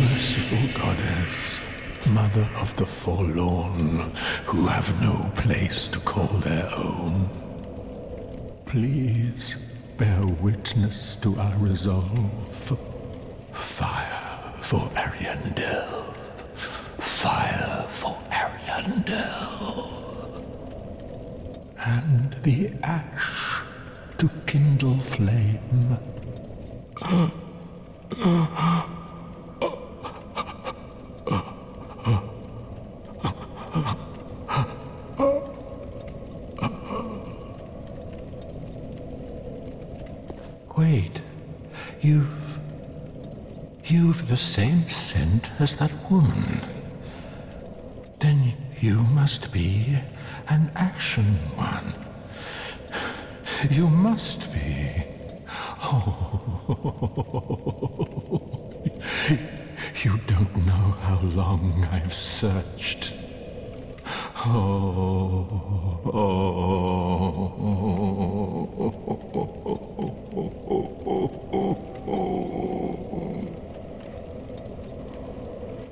Merciful goddess, mother of the forlorn who have no place to call their own, please bear witness to our resolve. Fire for Ariandel. Fire for Ariandel. And the ash to kindle flame. Wait, you've. You've the same scent as that woman. Then you must be an Ashen One. You must be. Oh. long I've searched. Oh,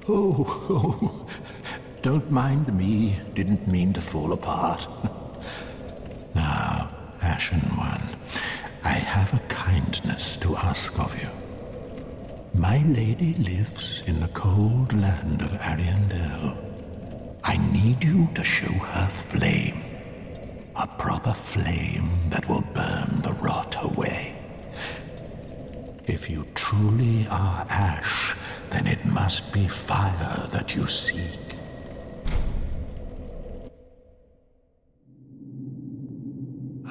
oh, don't mind me. Didn't mean to fall apart. now, Ashen One, I have a kindness to ask of. My lady lives in the cold land of Ariandel. I need you to show her flame. A proper flame that will burn the rot away. If you truly are ash, then it must be fire that you seek.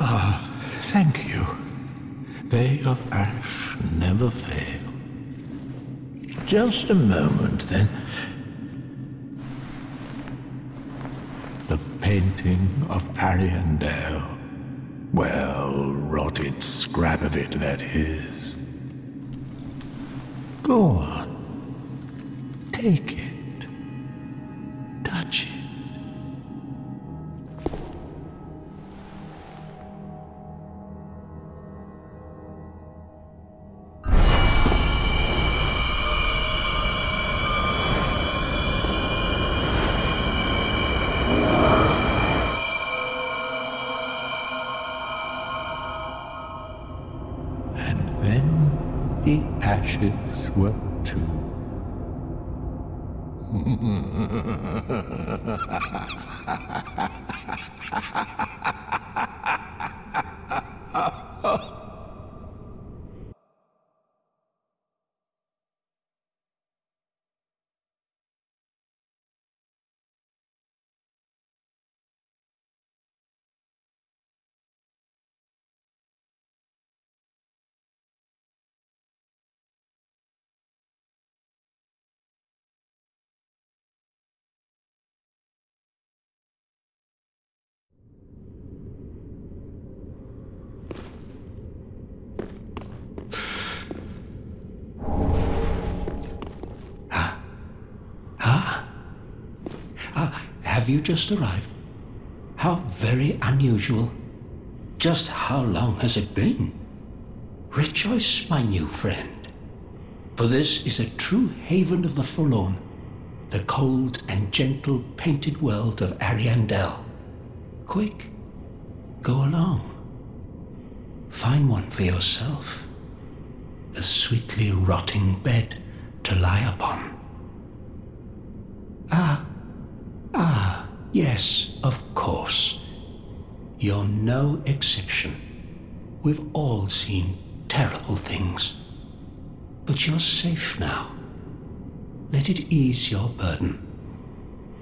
Ah, thank you. They of ash never fail. Just a moment, then. The painting of Ariandel. Well, rotted scrap of it, that is. Go on. Take it. Ashes were too. Ah, have you just arrived? How very unusual. Just how long has it been? Rejoice, my new friend, for this is a true haven of the forlorn, the cold and gentle painted world of Ariandel. Quick, go along. Find one for yourself, a sweetly rotting bed to lie upon. Ah, yes, of course. You're no exception. We've all seen terrible things. But you're safe now. Let it ease your burden.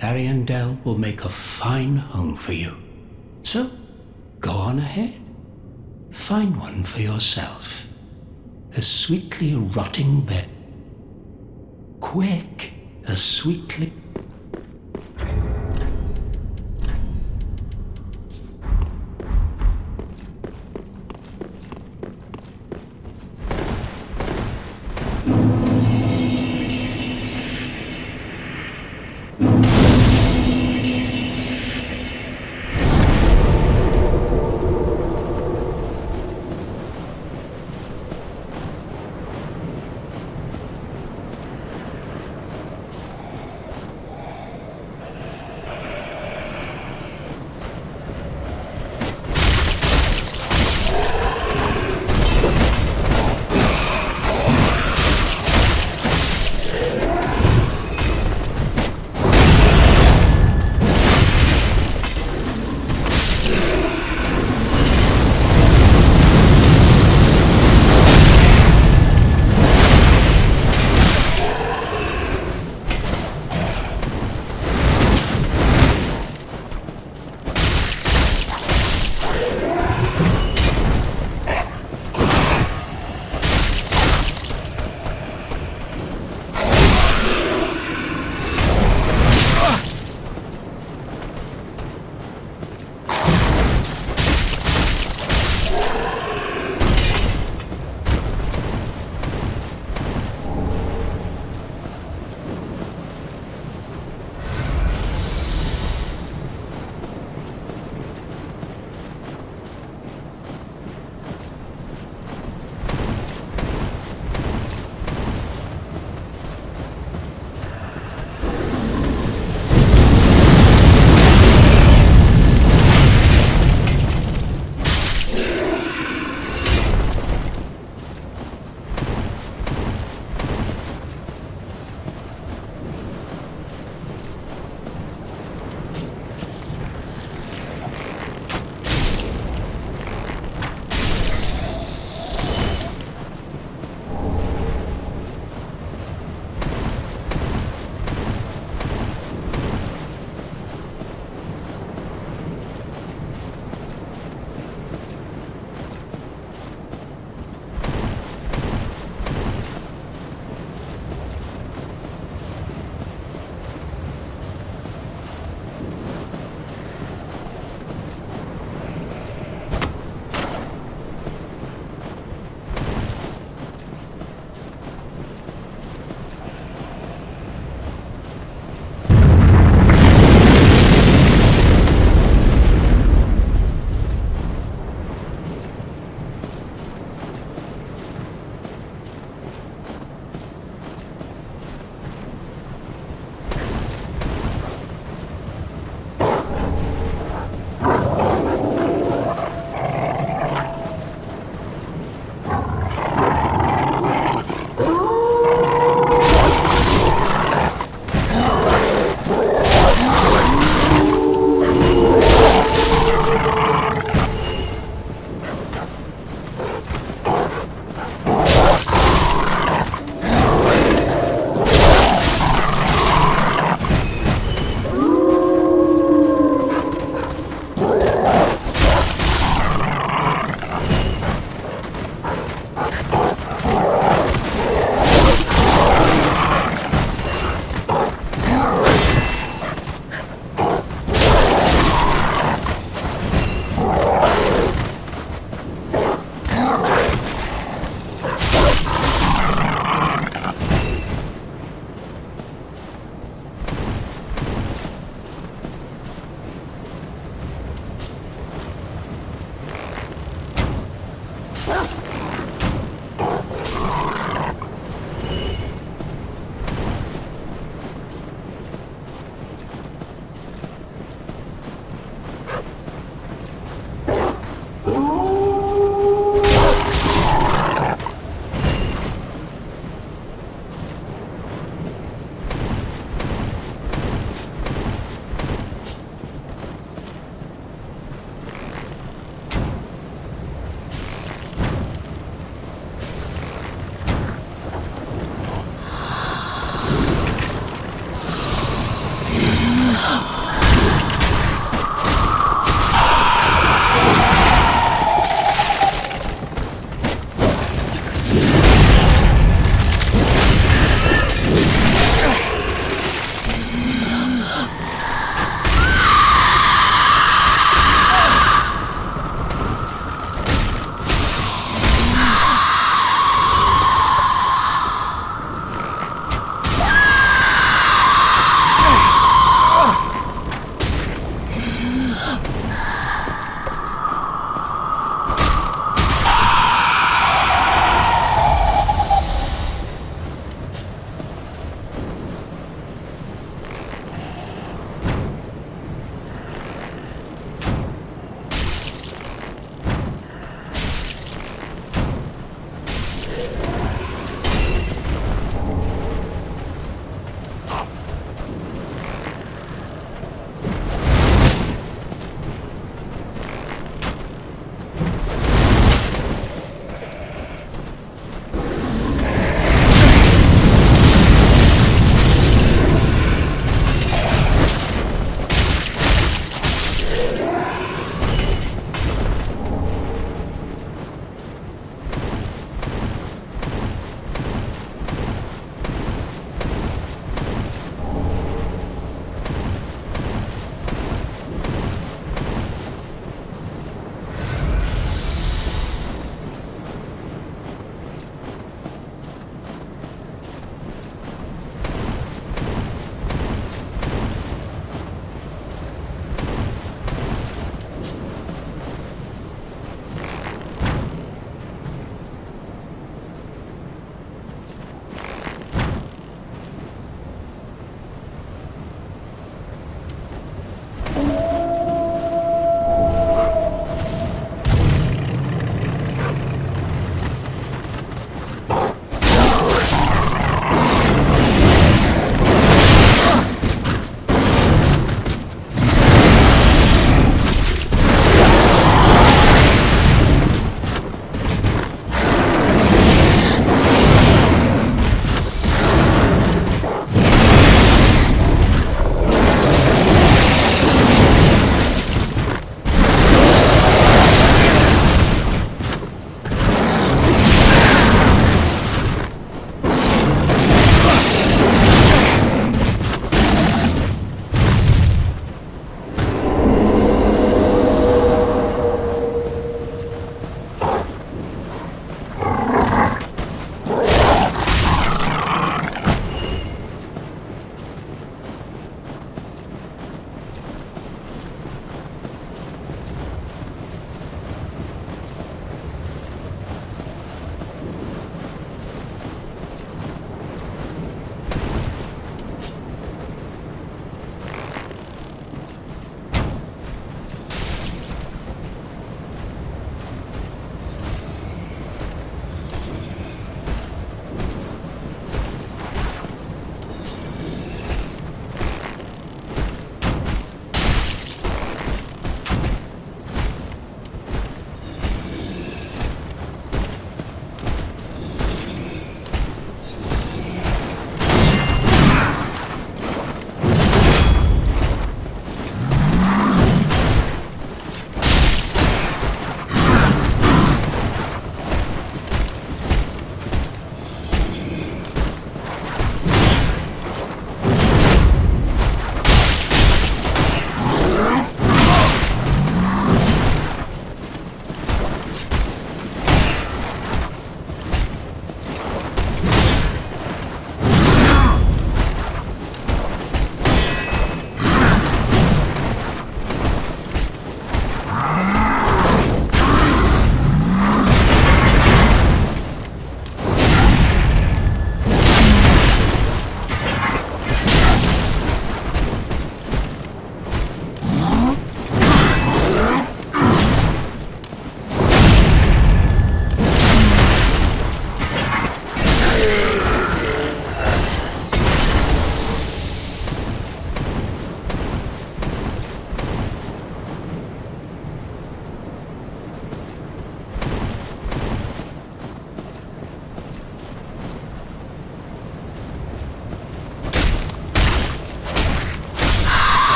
Ariandel will make a fine home for you. So, go on ahead. Find one for yourself. A sweetly rotting bed. Quick, a sweetly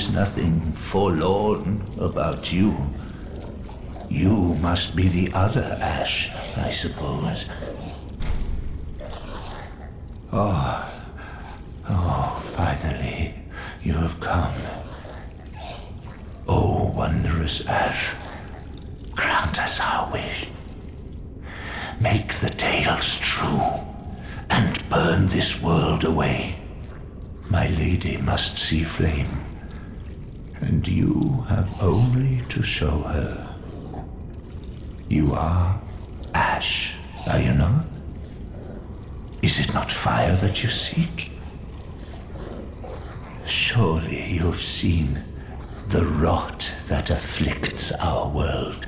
is nothing forlorn about you. You must be the other Ash, I suppose. Oh, oh, finally, you have come. Oh, wondrous Ash, grant us our wish. Make the tales true, and burn this world away. My lady must see flame, and you have only to show her. You are ash, are you not? Is it not fire that you seek? Surely you have seen the rot that afflicts our world,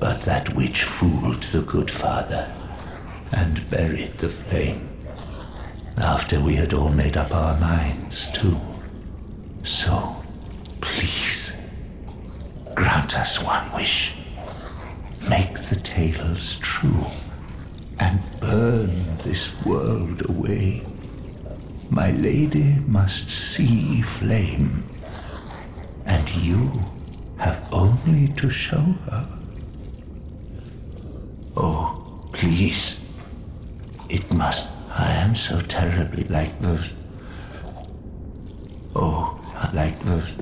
but that which fooled the good father and buried the flame after we had all made up our minds, too. So, please, grant us one wish. Make the tales true and burn this world away. My lady must see flame, and you have only to show her. Oh, please, it must. I am so terribly like those. Oh, like those.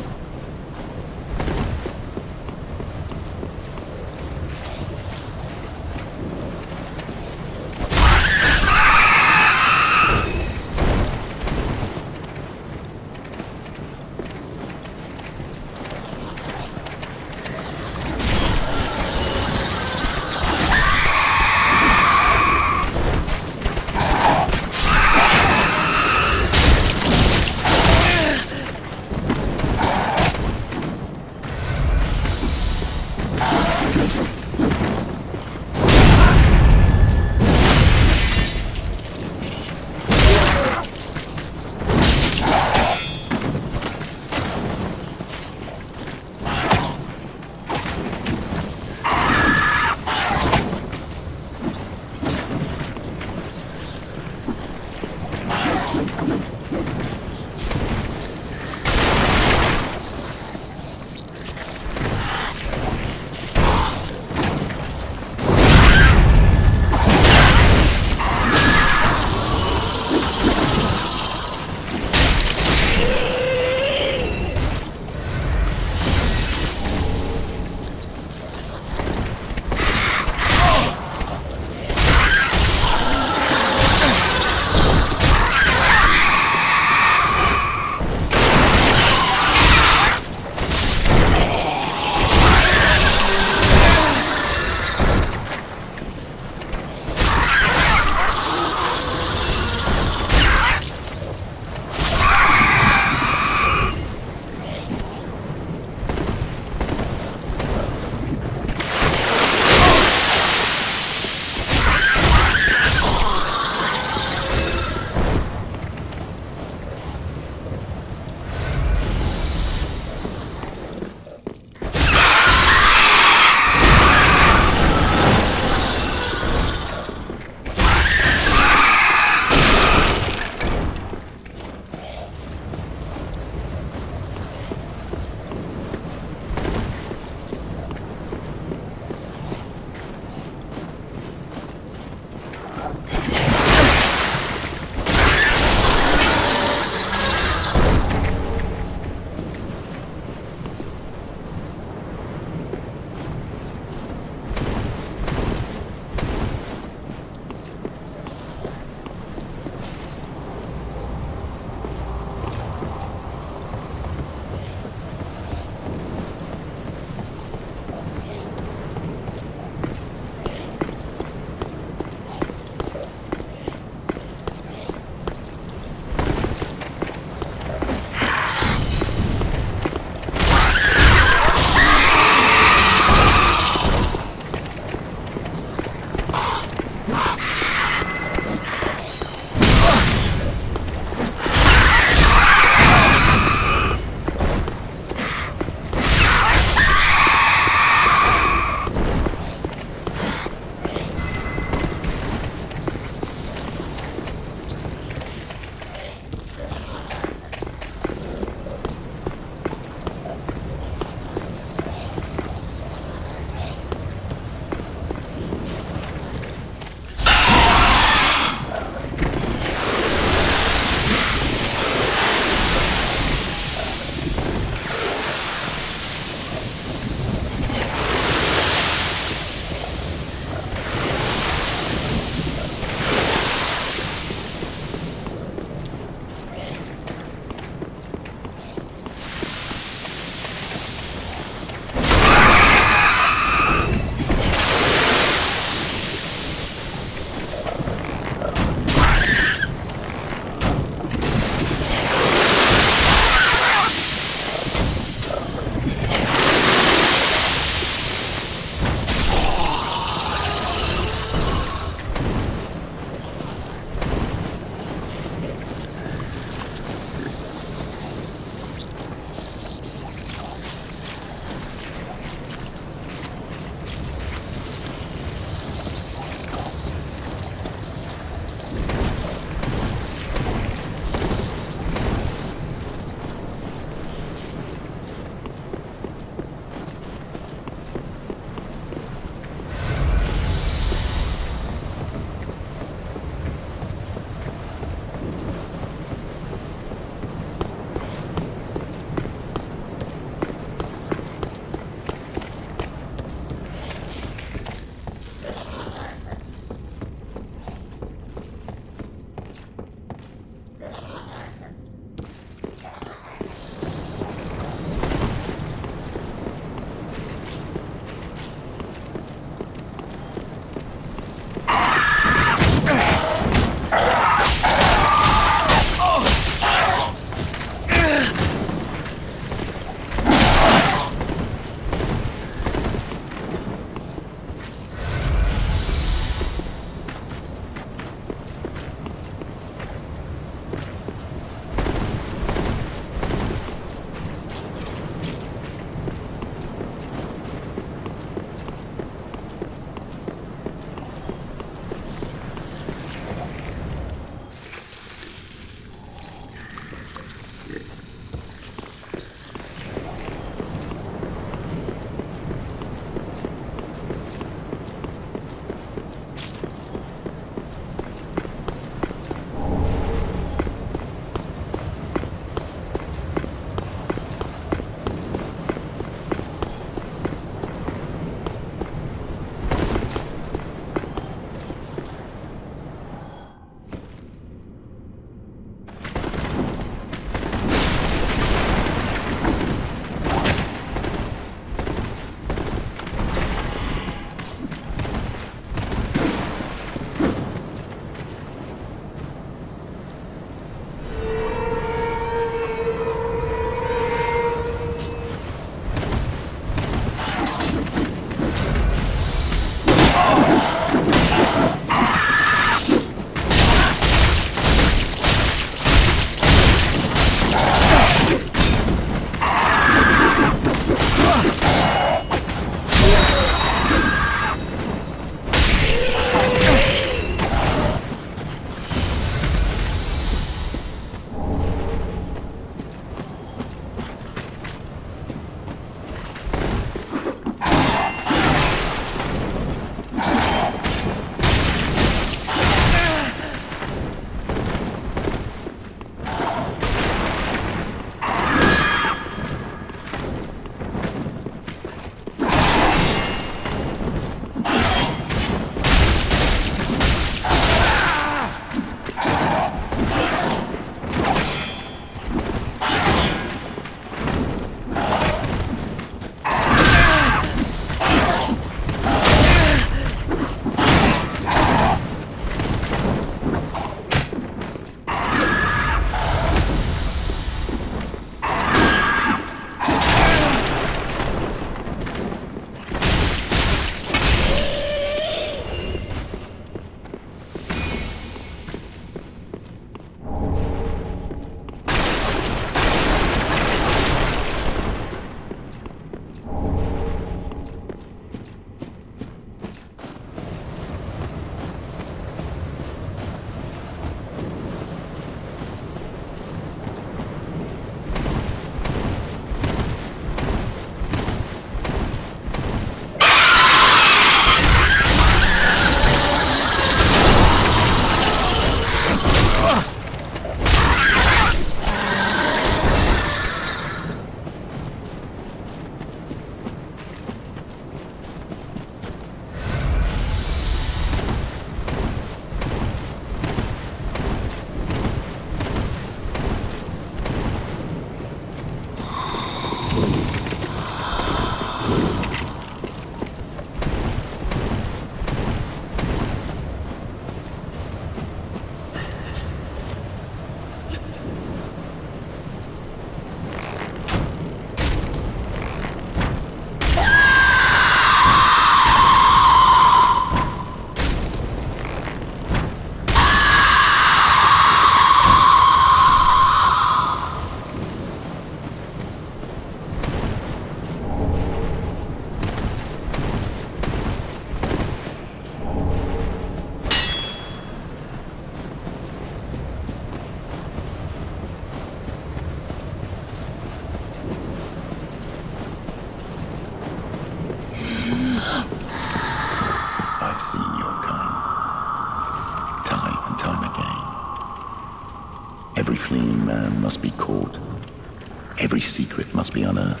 Every secret must be unearthed.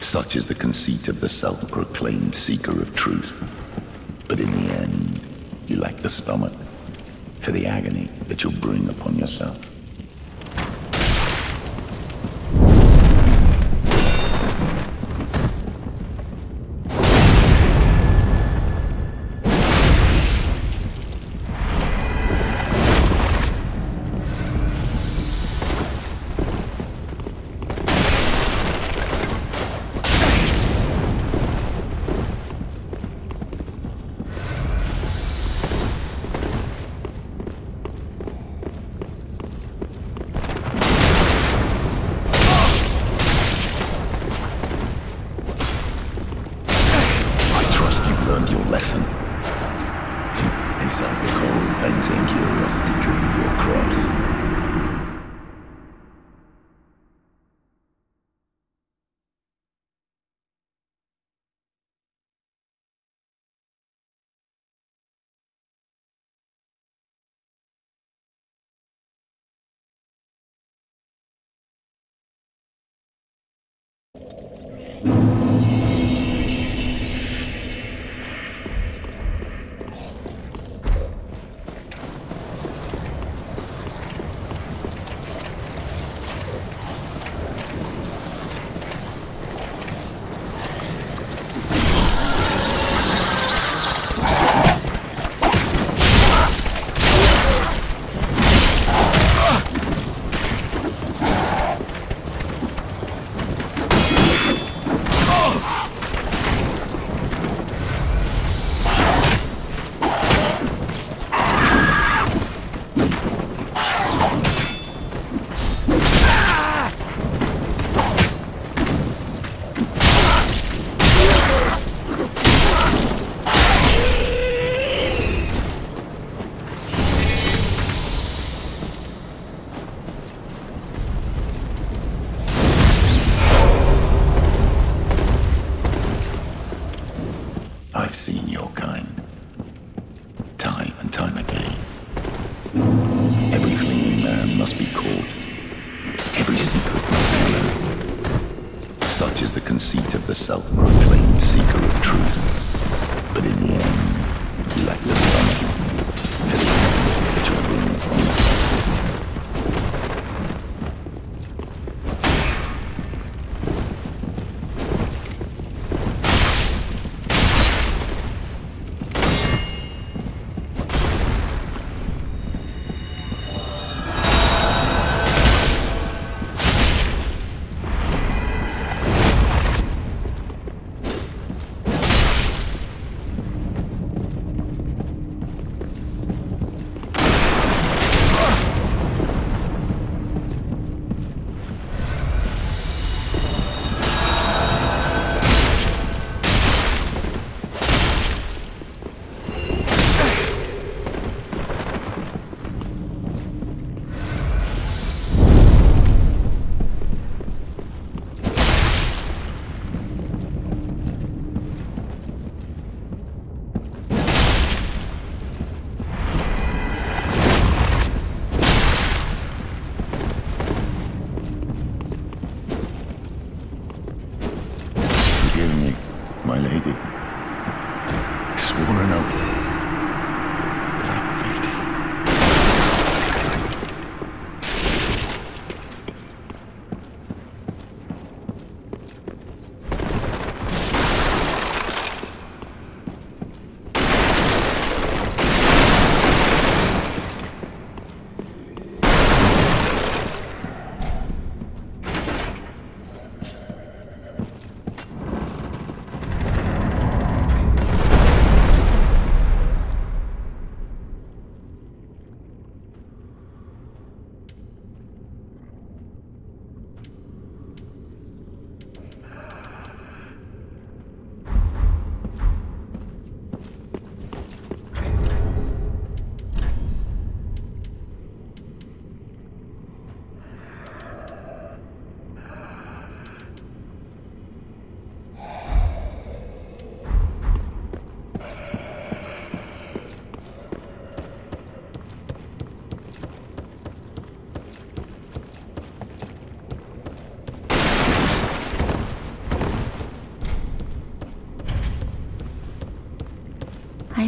Such is the conceit of the self-proclaimed seeker of truth. But in the end, you lack the stomach for the agony that you'll bring upon yourself.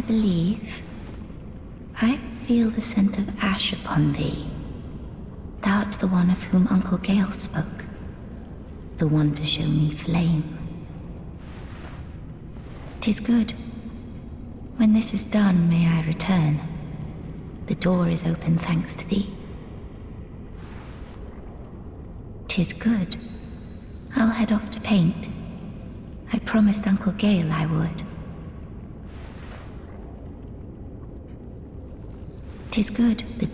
Believe. I feel the scent of ash upon thee. Thou art the one of whom Uncle Gael spoke. The one to show me flame. Tis good. When this is done, may I return. The door is open thanks to thee. Tis good. I'll head off to paint. I promised Uncle Gael I would. Tis good. The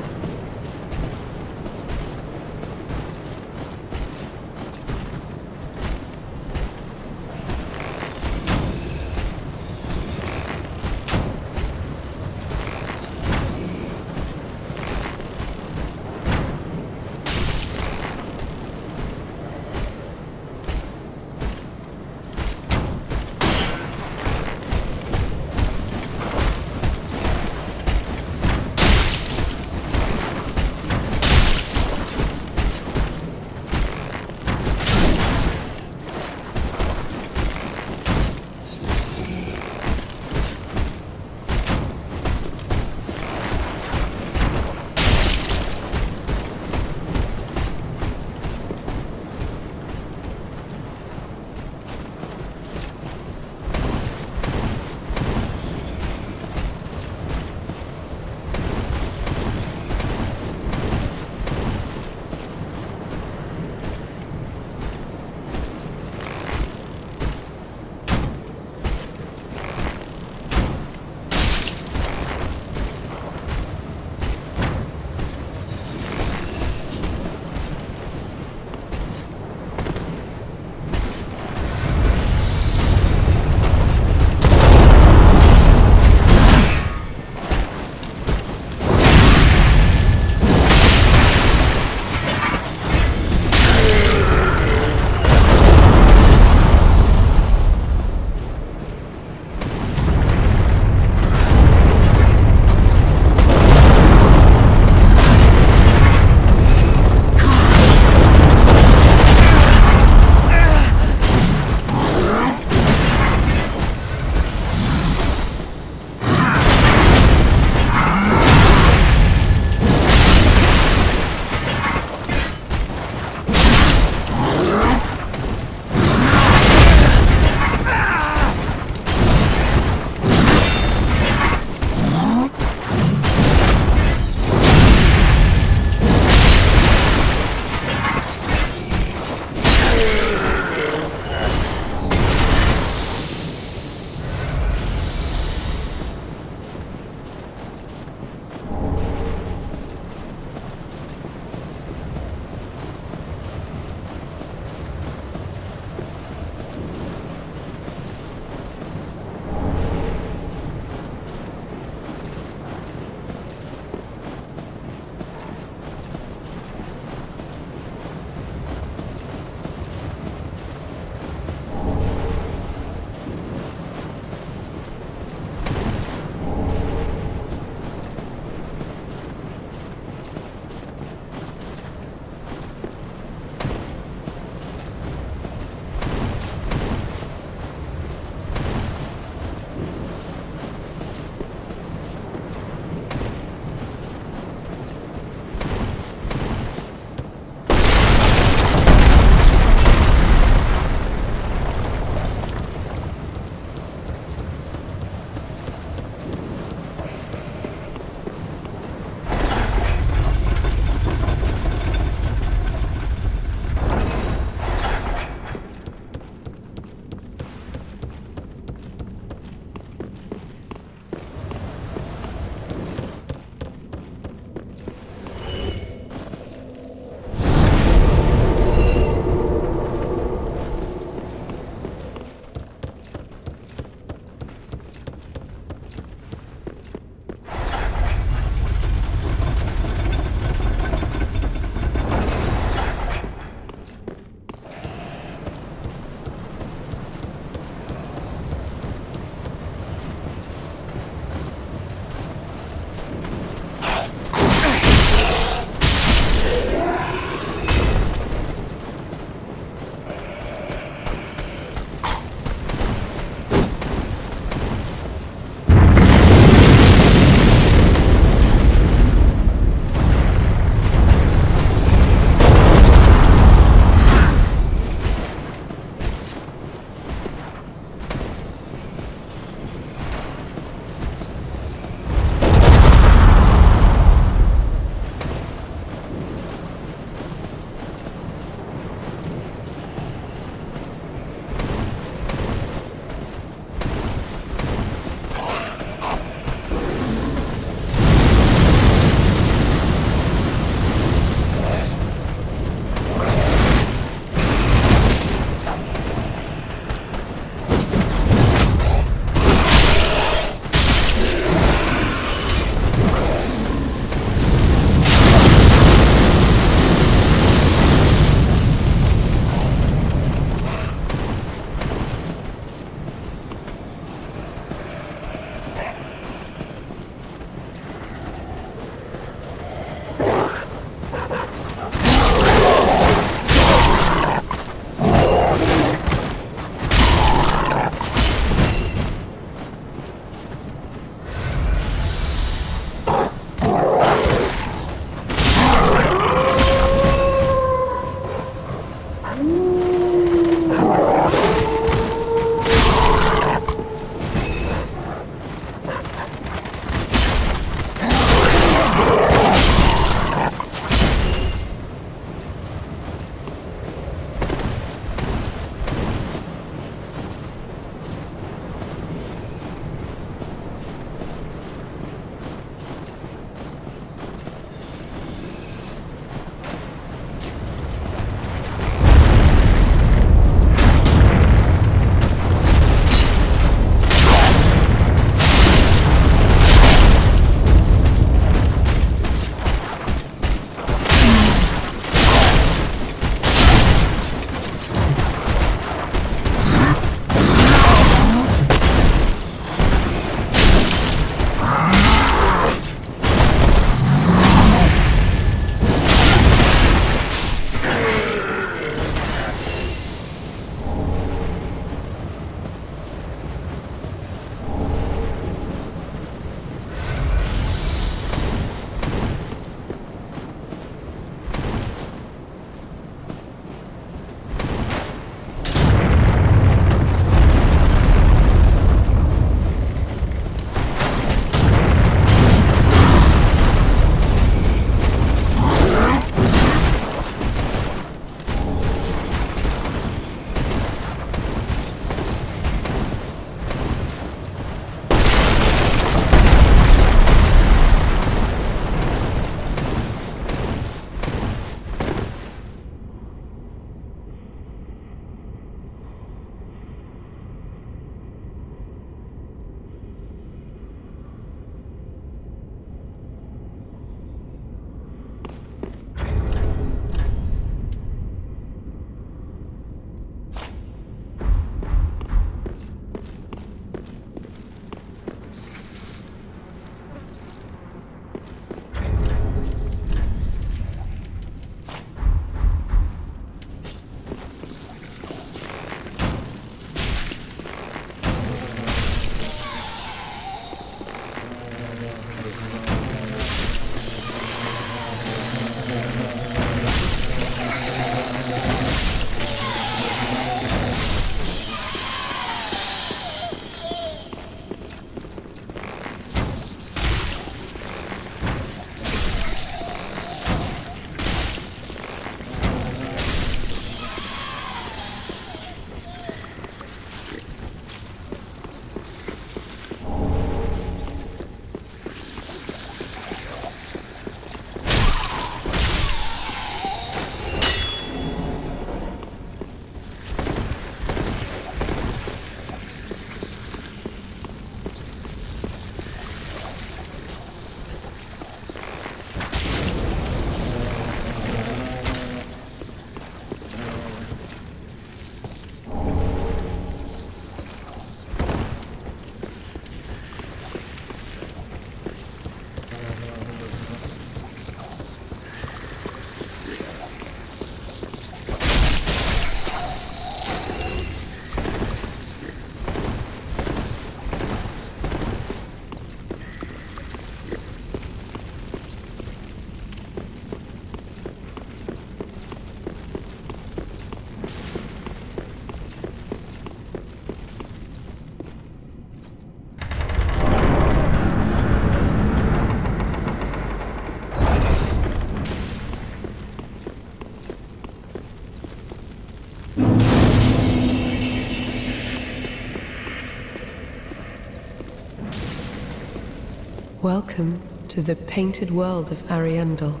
Welcome to the painted world of Ariandel.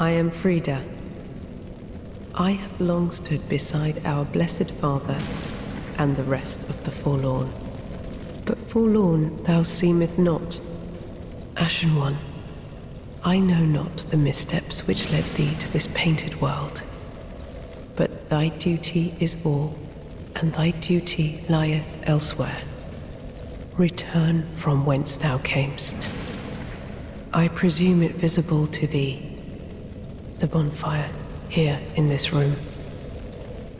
I am Friede. I have long stood beside our blessed Father and the rest of the forlorn. But forlorn thou seemeth not. Ashen One, I know not the missteps which led thee to this painted world. But thy duty is all, and thy duty lieth elsewhere. Return from whence thou camest. I presume it visible to thee, the bonfire here in this room.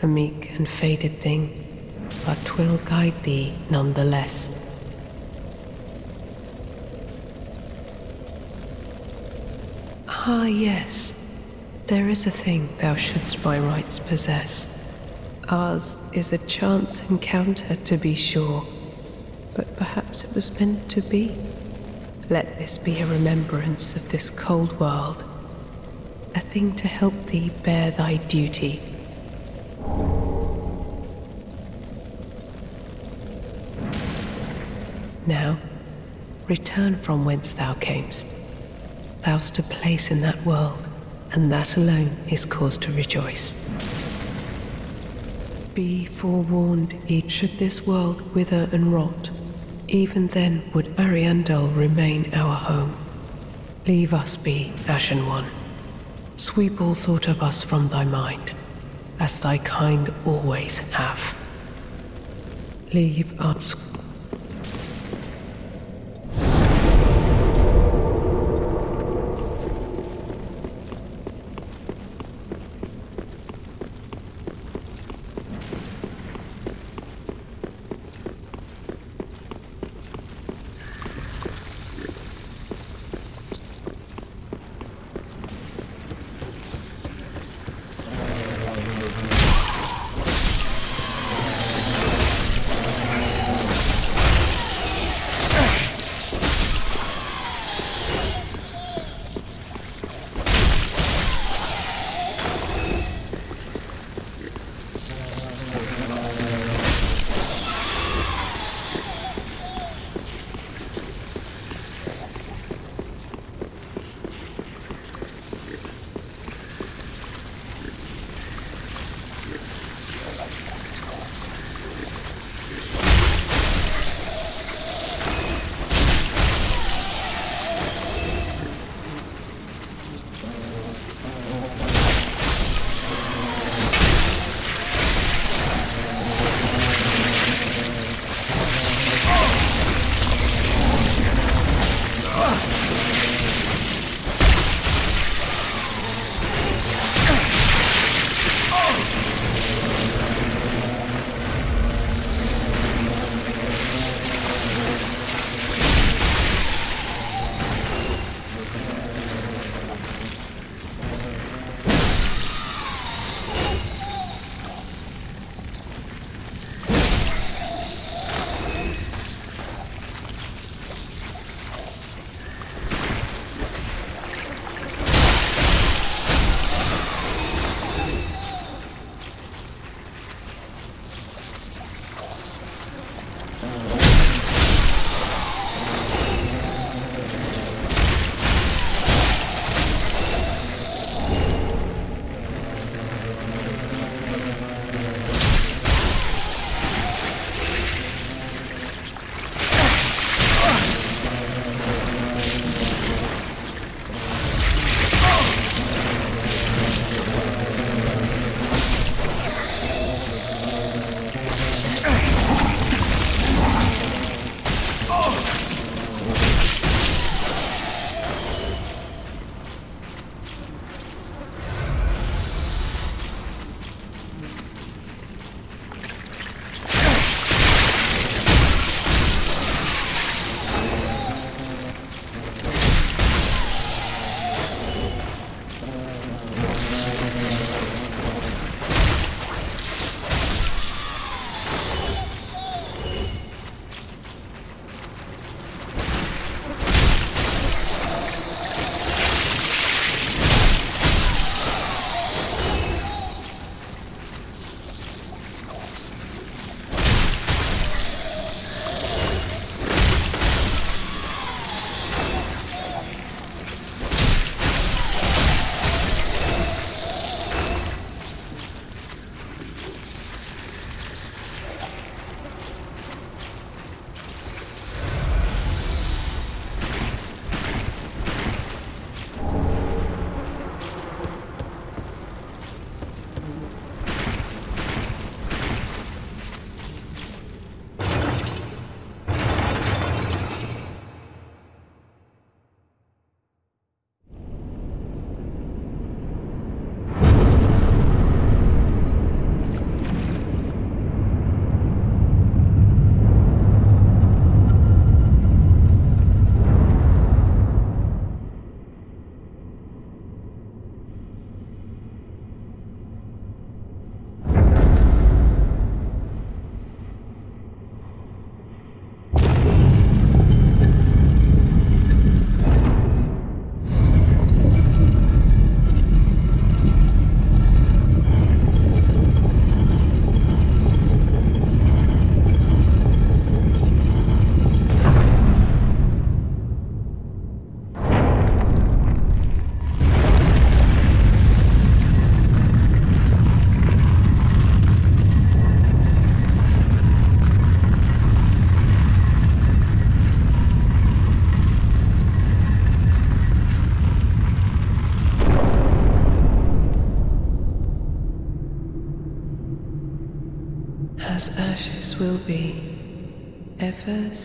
A meek and faded thing, but twill guide thee none the less. Ah, yes, there is a thing thou shouldst by rights possess. Ours is a chance encounter, to be sure was meant to be. Let this be a remembrance of this cold world, a thing to help thee bear thy duty. Now, return from whence thou camest. Thou'st a place in that world, and that alone is cause to rejoice. Be forewarned, each should this world wither and rot even then would Ariandel remain our home. Leave us be, Ashen One. Sweep all thought of us from thy mind, as thy kind always have. Leave us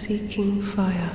seeking fire.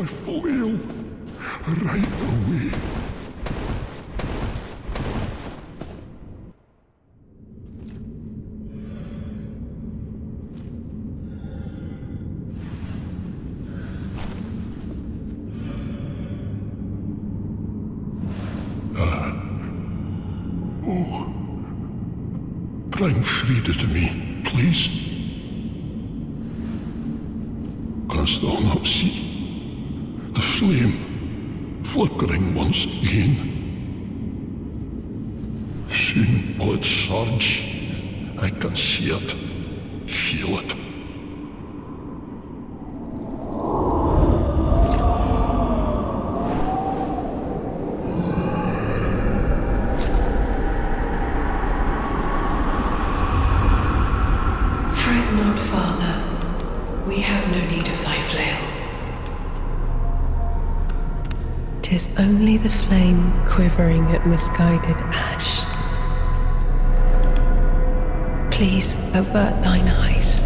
I fall ill right away. Ah. Oh. Bring Friede to me, please. avert thine eyes.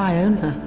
Let own Ashen